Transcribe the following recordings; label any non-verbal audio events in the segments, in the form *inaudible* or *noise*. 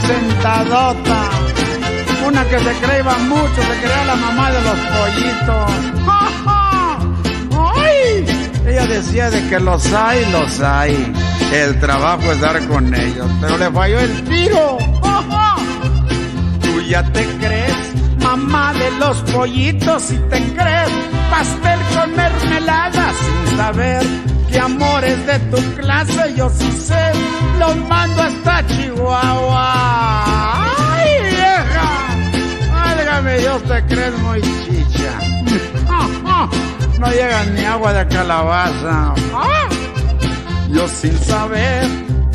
sentadota. Una que se creía mucho, se creía la mamá de los pollitos. *laughs* ¡Ay! Ella decía de que los hay, los hay. El trabajo es dar con ellos, pero le falló el tiro. *laughs* Tú ya te crees mamá de los pollitos y te crees pastel con mermelada sin saber que amores de tu clase yo sí sé, los mando hasta Chihuahua. ¡Ay, vieja! Válgame Dios, te crees muy chicha. *laughs* No llega ni agua de calabaza. Yo sin saber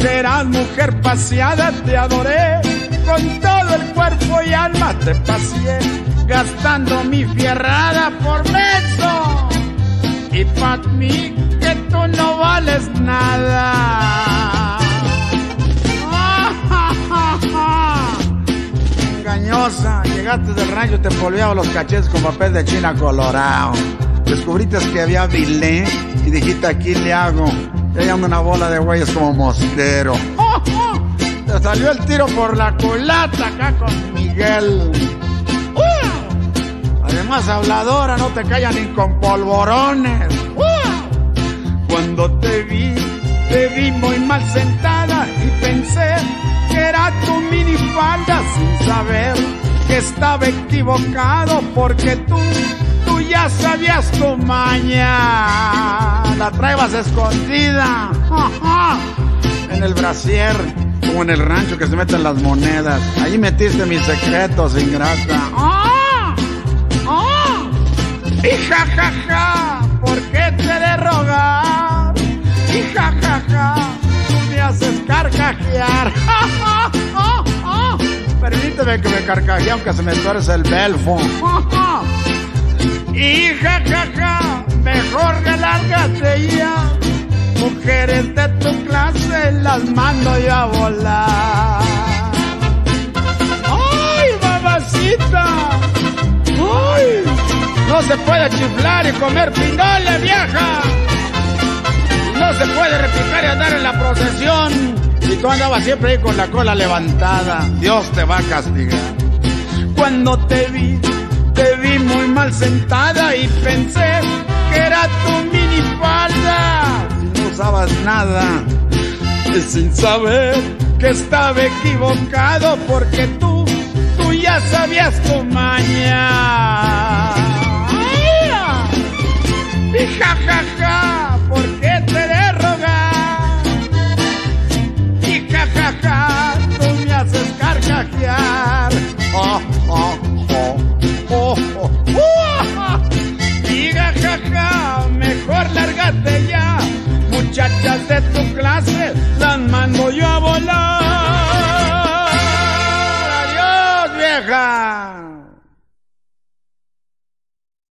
eras mujer paseada te adoré, con todo el cuerpo y alma te paseé, gastando mi fierrada por beso. Y pa' mí que tú no vales nada. Engañosa, llegaste del rancho y te polveaba los cachetes con papel de China colorado. Descubriste que había vilé y dijiste aquí le hago. Ya ando una bola de güeyes como mosquero. Te salió el tiro por la culata acá con Miguel. Además habladora, no te callan ni con polvorones. Te vi, te vi muy mal sentada y pensé que era tu minifalda sin saber que estaba equivocado porque tú, tú ya sabías tu maña. La traebas escondida en el brasier como en el rancho que se meten las monedas. Ahí metiste mis secretos, ingrata. ¡Ah! ¡Ah! Y ja, ja, ja, ¿por qué te de rogar? Y ja, ja, ja, me haces carcajear. *laughs* ¡Ja, ja, ja! Permíteme que me carcajee aunque se me tuerce el belfo. *laughs* Y ja, mejor relárgate ya. Mujeres de tu clase las mando yo a volar. ¡Ay, mamacita! ¡Ay! No se puede chiflar y comer pinole, se puede repicar y andar en la procesión. Y tú andabas siempre ahí con la cola levantada. Dios te va a castigar. Cuando te vi, te vi muy mal sentada y pensé que era tu minifalda. Si no usabas nada, y sin saber que estaba equivocado porque tú, tú ya sabías tu maña.